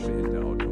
Porsche hinterhaut.